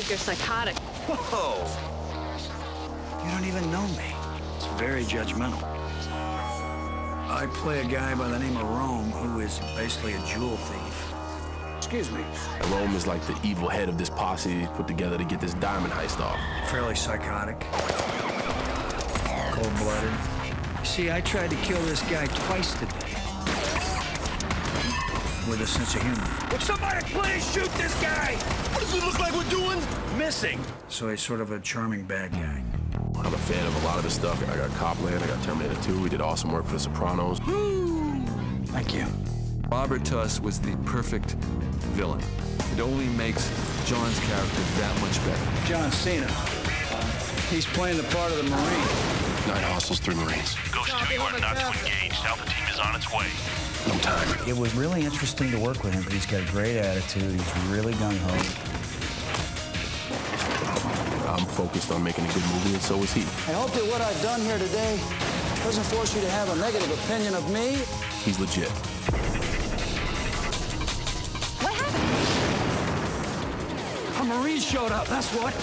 think you're psychotic. Whoa! You don't even know me. It's very judgmental. I play a guy by the name of Rome who is basically a jewel thief. Excuse me. And Rome is like the evil head of this posse put together to get this diamond heist off. Fairly psychotic. Cold-blooded. See, I tried to kill this guy twice today. With a sense of humor. Would somebody please shoot this guy? What does it look like we're doing? Missing. So he's sort of a charming bad guy. I'm a fan of a lot of his stuff. I got Copland, I got Terminator 2. We did awesome work for The Sopranos. Thank you. Robert Tuss was the perfect villain. It only makes John's character that much better. John Cena. He's playing the part of the Marine. Nine hostiles, three Marines. Ghost 2, you are not too engaged. Alpha team is on its way. No time. It was really interesting to work with him. He's got a great attitude. He's really gung-ho. I'm focused on making a good movie, and so is he. I hope that what I've done here today doesn't force you to have a negative opinion of me. He's legit. What happened? A Marine showed up, that's what.